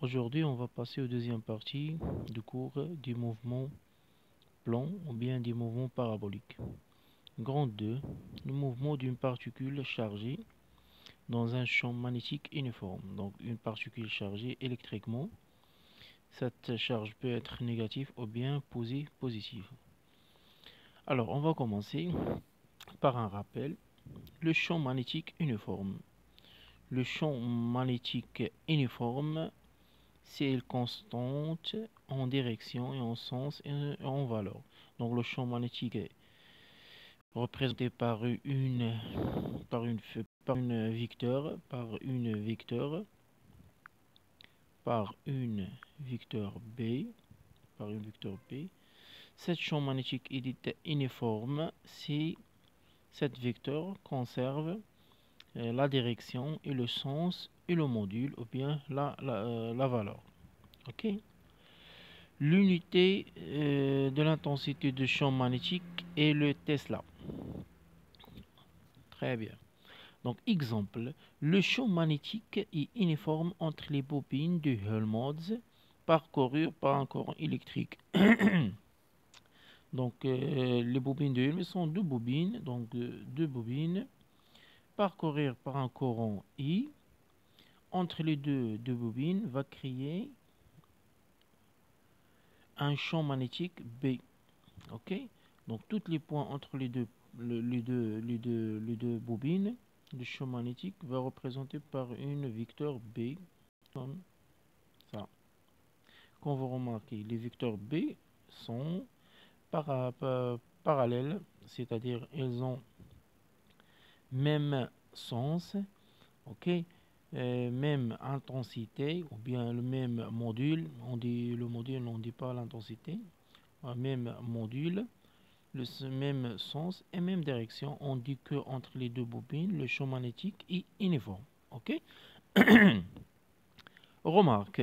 Aujourd'hui, on va passer aux deuxième partie du cours du mouvement plan ou bien du mouvement parabolique. Grand 2, le mouvement d'une particule chargée dans un champ magnétique uniforme. Donc une particule chargée électriquement. Cette charge peut être négative ou bien posi- positive. Alors, on va commencer par un rappel. Le champ magnétique uniforme. Le champ magnétique uniforme, c'est une constante en direction et en sens et en valeur. Donc le champ magnétique est représenté par une par une par une vecteur par une vecteur par une vecteur B par une vecteur B. Cette champ magnétique est uniforme si cette vecteur conserve euh, la direction et le sens et le module ou bien la, euh, valeur. Ok? L'unité euh, de l'intensité de champ magnétique est le Tesla. Très bien. Donc, exemple, le champ magnétique est uniforme entre les bobines de Helmholtz parcourues par un courant électrique. donc, euh, les bobines de Helmholtz sont deux bobines, donc euh, deux bobines parcourir par un courant I entre les deux, bobines va créer un champ magnétique B. Ok? Donc tous les points entre les deux, le- les deux, les deux, les deux bobines, le champ magnétique va représenter par une vecteur B comme ça. Quand vous remarquez, les vecteurs B sont para- pa- parallèles, c'est-à-dire elles ont même sens, euh, même intensité ou bien le même module. On dit le module, on ne dit pas l'intensité. Même module, le même sens et même direction. On dit que entre les deux bobines, le champ magnétique est uniforme, ok? Remarque,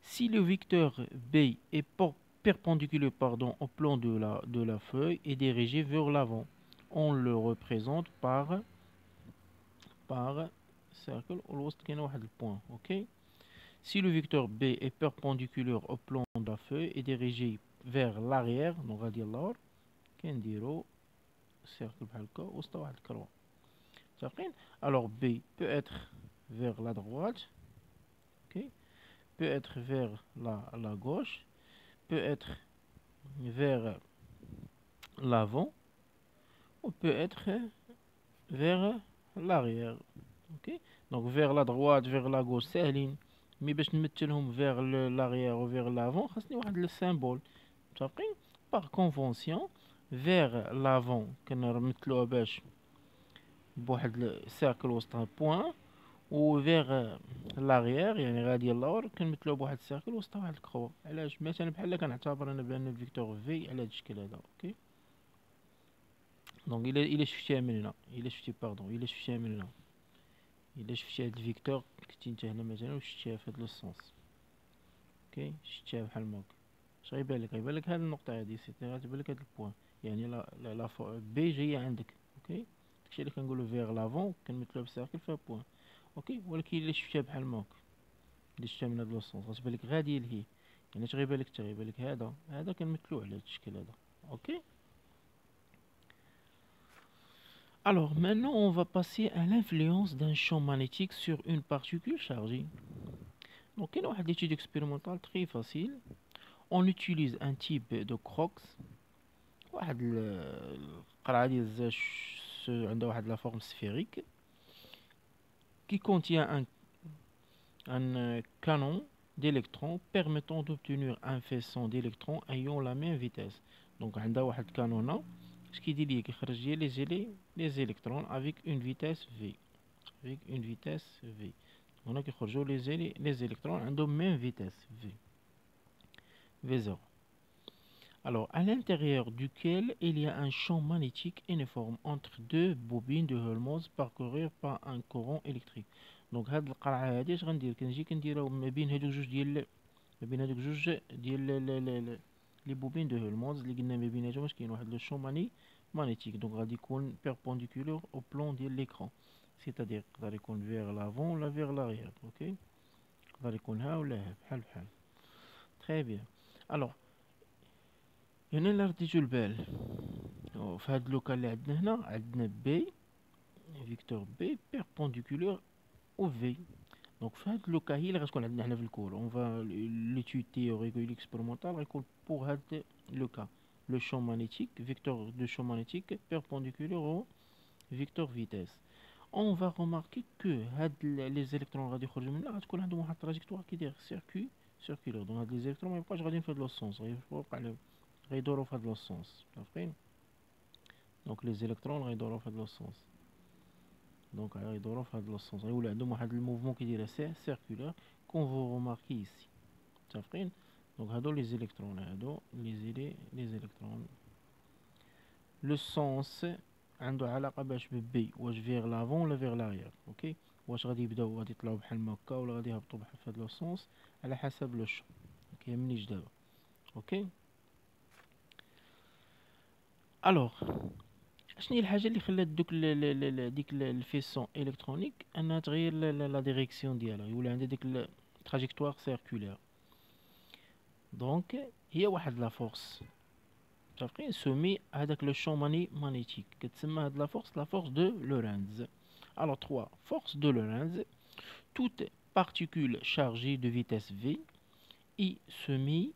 si le vecteur B est por- perpendiculaire pardon, au plan de la, de la feuille et dirigé vers l'avant, on le représente par par cercle والوسط كاين واحد البوان ok si le vecteur B est perpendiculaire au plan de la feuille et dirigé vers l'arrière donc غادي اللور كنديرو cercle بحال هكا وسط واحد الكرو متفقين alors B peut être vers la droite ok peut être vers la, la gauche peut être vers l'avant ou peut être vers l'arrière ok donc vers la droite vers la gauche ساهلين مي باش نمثلهم vers le- l'arrière ou vers l'avant خاصني واحد le symbole متفقين par convention vers l'avant كنمثلوها باش بواحد سيركل وسط بوان و vers l'arrière يعني غادي اللور كنمثلوها بواحد السيركل وسط واحد الكرو. علاش؟ مثلا بحال كنعتبر أنا بأن الفيكتور في على هاد الشكل هذا أوكي؟ دونك الا إلا شفتيها من هنا إلا شفتي باردون إلا شفتيها من هنا. إلا شفتي هاد الفيكتور كنتي أنت هنا مثلا وشفتيها في هاد السونس أوكي؟ شفتيها بحال ما هكا اش غيبان لك؟ غيبان لك هاد النقطة هادي سيتي غتبان لك هاد البوان. يعني لا لا, بي جاية عندك أوكي؟ داكشي اللي كنقولو فيغ لافون كنمثلوها بسيركل فيها بوان. اوكي ولكن الا شفتيها بحال ما هكا الا شفتيها من هاد لوسونس غتبان لك غادية لهي يعني اش غيبان لك تا غيبان لك هذا هذا كنمثلوه على هاد الشكل هذا اوكي Alors maintenant, on va passer à l'influence d'un champ magnétique sur une particule chargée. Donc, il y a une étude expérimentale très facile. On utilise un type de crocs. واحد ال- القرعة ديال الزاج س- عندها واحد لا forme sphérique qui contient un, euh, canon d'électrons permettant d'obtenir un faisceau d'électrons ayant la même vitesse. Donc, on a un canon ce qui dit qu'il les, les électrons avec une vitesse v. Avec une vitesse v. On a les, les électrons à la même vitesse v. v0. alors à l'intérieur duquel il y a un champ magnétique uniforme entre deux bobines de Helmholtz parcourues par un courant électrique دونك هاد القرعه هادي اش غندير كنجي كنديرها ما بين هادوك جوج ديال ما بين هادوك جوج ديال ل- ل- ل- لي بوبين دو هولمونز اللي قلنا ما بيناتهم واش كاين واحد لو شون ماني magnétique donc غادي يكون perpendiculaire au plan ديال l'écran c'est-à-dire يقدر يكون vers l'avant ولا vers l'arrière ok يقدر يكون ها ولا ها بحال بحال très bien alors هنا اللي رديتو البال في هاد لوكا اللي عندنا هنا عندنا بي فيكتور بي بيربونديكولور او في دونك في هاد لوكا هي اللي غتكون عندنا هنا في الكور اون فا ليتود تيوريك و ليكسبيرمونطال غيكون بور هاد لوكا لو شون مانيتيك فيكتور دو شون مانيتيك بيربونديكولور او فيكتور فيتيس اون فا روماركي كو هاد لي زيليكترون غادي يخرجوا من هنا غتكون عندهم واحد التراجيكتوار كيدير سيركوي سيركولير دونك هاد لي زيليكترون ما يبقاوش غاديين في هاد لو سونس غيبقى غيدورو في لو سونس عارفين دونك لي زيليكترون غيدورو في لو سونس. دونك غيدورو في لو سونس غيولي عندهم واحد الموفمون كيدير سيركولير كون فو روماركي إيسي. متفقين؟ دونك هادو لي زيليكترون هادو لي زيلي لي زيليكترون لو سونس عنده علاقة باش ببي واش فيغ لافون ولا فيغ لاريير أوكي؟ واش غادي يبداو غادي يطلعوا بحال هكا ولا غادي يهبطوا بحال في هاد لو سونس؟ على حسب لو شو. كيهمنيش دابا أوكي؟ الوغ شنو هي الحاجه اللي خلات دوك ديك الفيسون الكترونيك انها تغير لا ديريكسيون ديالها يولي عندها ديك التراجيكتوار سيركولير دونك هي واحد لا فورس متفقين سومي هذاك لو شون ماني مانيتيك كتسمى هاد لا فورس لا فورس دو لورنز alors 3 force de Lorentz toute particule chargée de vitesse v est soumise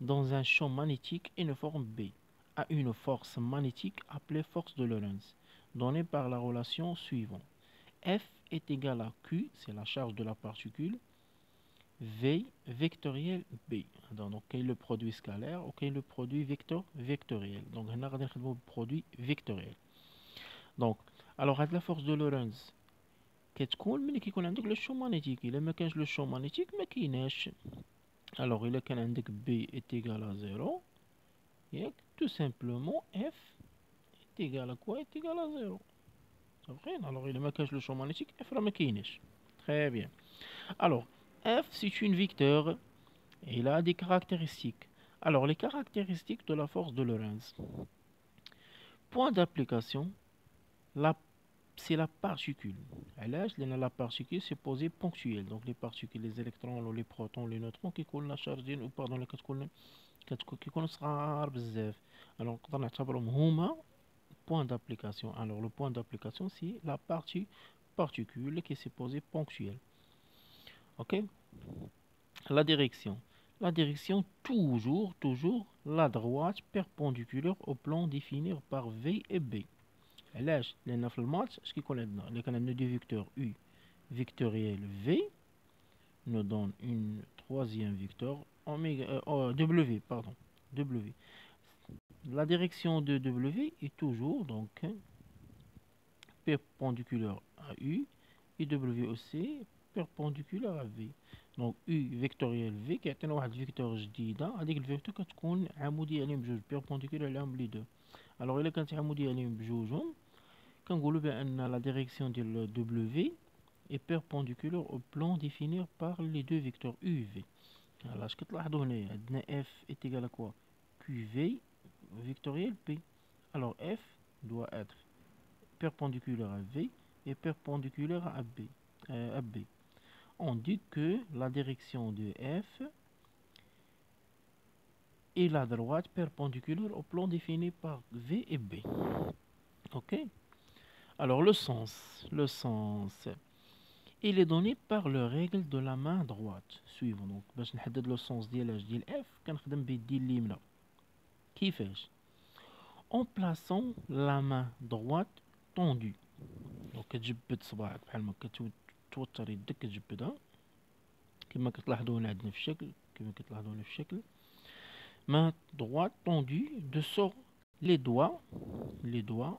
dans un champ magnétique une forme B à une force magnétique appelée force de Lorentz, donnée par la relation suivante. F est égal à Q, c'est la charge de la particule, V vectoriel B. Donc, le produit scalaire, ok, le produit vecteur vectoriel? Donc, on a le produit vectoriel. Donc, alors, avec la force de Lorentz, كتكون ملي كيكون عندك لو شو مانيتيك الا ما كانش لو شو مانيتيك ما كايناش الوغ الا كان عندك بي اتيكال 0 y, tout simplement, f est égal à quoi? Est égal à 0. C'est vrai Alors, il ne cache le champ magnétique, f la Très bien. Alors, f, c'est une vecteur. Il a des caractéristiques. Alors, les caractéristiques de la force de Lorentz. Point d'application, c'est la particule la particule c'est posé ponctuelle. Donc les particules, les électrons, les protons, les neutrons qui coulent la charge ou pardon, les كتكون صغار بزاف alors نقدر نعتبرهم هما point d'application alors le point d'application c'est la partie particule qui est supposée ponctuelle ok la direction la direction toujours toujours la droite perpendiculaire au plan défini par V et B علاش لان في الماتش اش كيكون عندنا اللي كان عندنا دي فيكتور U vectoriel V nous donne une troisième vecteur oméga, euh, oh, W, pardon, W. La direction de W est toujours donc perpendiculaire à U et W aussi perpendiculaire à V. Donc U vectoriel V qui est un vecteur جديدة هذيك الفيكتور كتكون عمودية عليهم بجوج perpendiculaire عليهم لي دو alors إلا كانت عمودية عليهم بجوجهم quand Goulou a la direction de W est perpendiculaire au plan défini par les deux vecteurs UV. Alors, je vais F est égal à quoi? QV vectoriel P. Alors, F doit être perpendiculaire à V et perpendiculaire à B. Euh, à On dit que la direction de F est la droite perpendiculaire au plan défini par V et B. OK? Alors, le sens. Le sens il est donné par le règle de la main droite suivant donc باش نحدد لو سونس ديال ديال اف كنخدم بيدي اليمنى كيفاش en plaçant la main droite tendue دونك كتجبد صباعك بحال ما كتوتر يدك كتجبدها كما كتلاحظوا هنا عندنا في الشكل كما كتلاحظوا هنا في الشكل main droite tendue de sorte les doigts les doigts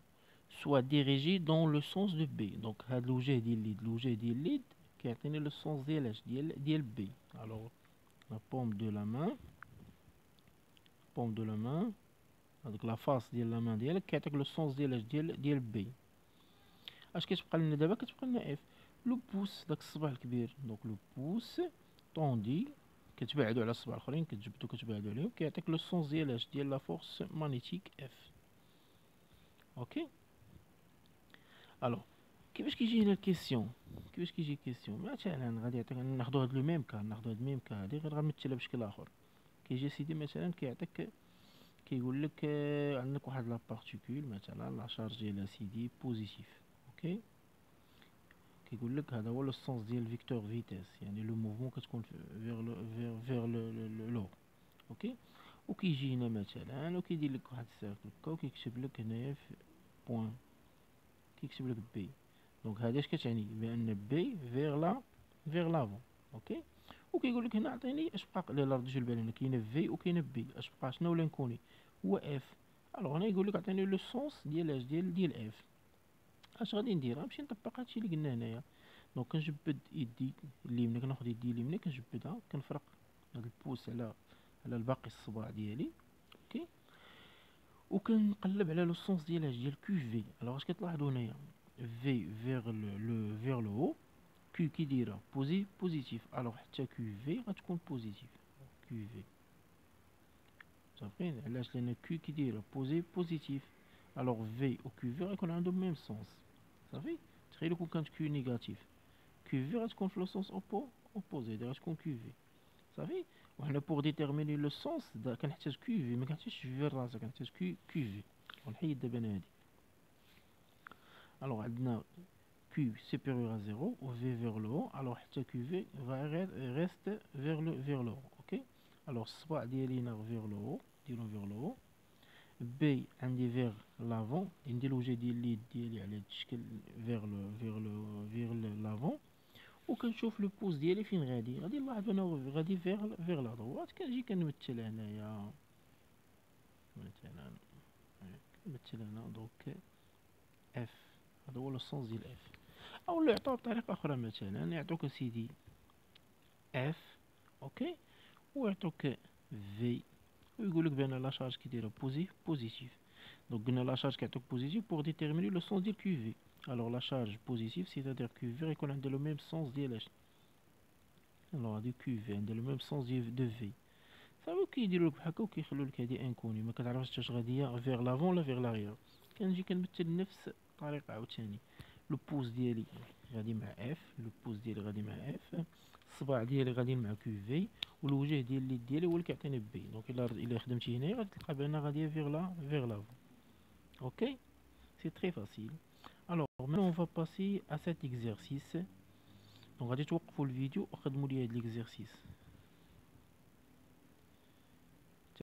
soit dirigée dans le sens de B. Donc, هاد الوجه ديال اليد الوجه ديال اليد كيعطيني لو سونس ديال اش ديال ديال بي الوغ لا بوم دو لا مان بوم دو لا مان هذيك لا فاس ديال لا مان ديالك كيعطيك لو سونس ديال اش ديال ديال بي اش كتبقى لنا دابا كتبقى لنا اف لو بوس داك الصبع الكبير دونك لو بوس طوندي كتبعدو على الصبع الاخرين كتجبدو كتبعدو عليهم كيعطيك لو سونس ديال اش ديال لا فورس مانيتيك اف اوكي ألو كيفاش كيجي هنا الكيسيون كيفاش كيجي الكيسيون مثلا غادي يعطيك ناخدو هاد لو ميم كا ناخدو هاد ميم كا هادي غير غنمثلها بشكل اخر كيجي سيدي مثلا كيعطيك كيقول لك عندك واحد لا بارتيكول مثلا لا شارج ديالها سيدي بوزيتيف أوكي كيقول لك هذا هو لو سونس ديال فيكتور فيتيس يعني لو موفمون كتكون فيغ لو فيغ لو أوكي وكيجي هنا مثلا وكيدير لك واحد السيركل هكا وكيكتب لك هنايا في بوين كيكتب لك بي دونك هذا اش كتعني؟ بأن بي فيغ لا فيغ لافون أوكي وكيقول لك هنا عطيني اش بقى لا رديتو البال هنا كاينة في وكاينه بي اش بقى شنو ولا نكوني؟ هو اف الوغ هنا يقول لك عطيني لو سونس ديال اش ديال ديال اف أش غادي ندير؟ غنمشي نطبق هادشي اللي قلنا هنايا. دونك كنجبد يدي اليمنى كناخد يدي اليمنى كنجبدها كنفرق هاد البوس على على الباقي الصباع ديالي. وكنقلب على لو سونس ديال اش ديال كيو في الوغ اش كتلاحظوا هنايا في فيغ لو فيغ لو هو كيو كي دايره بوزي بوزيتيف الوغ حتى كيو في غتكون بوزيتيف كيو في صافين علاش لان كيو كي دايره بوزي بوزيتيف الوغ في و كيو في غيكون عندهم ميم سونس صافي تخيلوا كون كانت كيو نيجاتيف كيو في غتكون في لو سونس اوبو اوبوزي غتكون كيو في صافي وحنا بوغ ديتيرميني لو سونس كنحتاج كيو في ما كنحتاجش في راسها كنحتاج كيو كيو في ونحيد دابا انا هادي الوغ عندنا Q supérieur à 0 ou V vers le haut alors حتى QV va reste vers le vers le haut ok alors الصباع ديالي هنا vers le haut ديرو vers le haut B عندي vers l'avant ندير الوجه ديال اليد ديالي على هاد الشكل vers le vers le vers l'avant وكنشوف لو بوز ديالي فين غادي. غادي نلاحظ أنا غادي فيغ فيغ لا دروات. كنجي كنمثل هنايا. مثلا كنمثل هنا دونك اف هذا هو لو سونس ديال اف أو لو يعطوه بطريقه أخرى مثلا. يعطوك سيدي اف أوكي؟ ويعطوك في ويقول لك بأن لا شارج كي دايره بوزي بوزيتيف دونك قلنا لا شارج كيعطوك بوزيتيف بوغ ديتيرميني لو سونس ديال كيو في الوغ لا شارج بوزيتيف سيتادير كيو في غيكون عندها لو ميم سونس ديال اش الوغ هادي كيو في عندها لو ميم سونس ديال دو في صافي كيديروا لك بحال هكا وكيخلوا لك هادي انكوني ما كتعرفش واش غاديه فيغ لافون ولا فيغ لاغيغ كنجي كنمثل نفس الطريقه عاوتاني لو بوز ديالي غادي مع اف لو بوز ديالي غادي مع اف الصباع ديالي غادي مع كيو في والوجه ديال اليد ديالي هو اللي كيعطيني بي دونك الا الا خدمتي هنايا غتلقى بان غاديه فيغ لا فيغ لافون اوكي سي تري فاسيل الوغ maintenant on va passer à cet exercice donc غادي توقفوا الفيديو وخدموا لي هاد ليكزيرسيس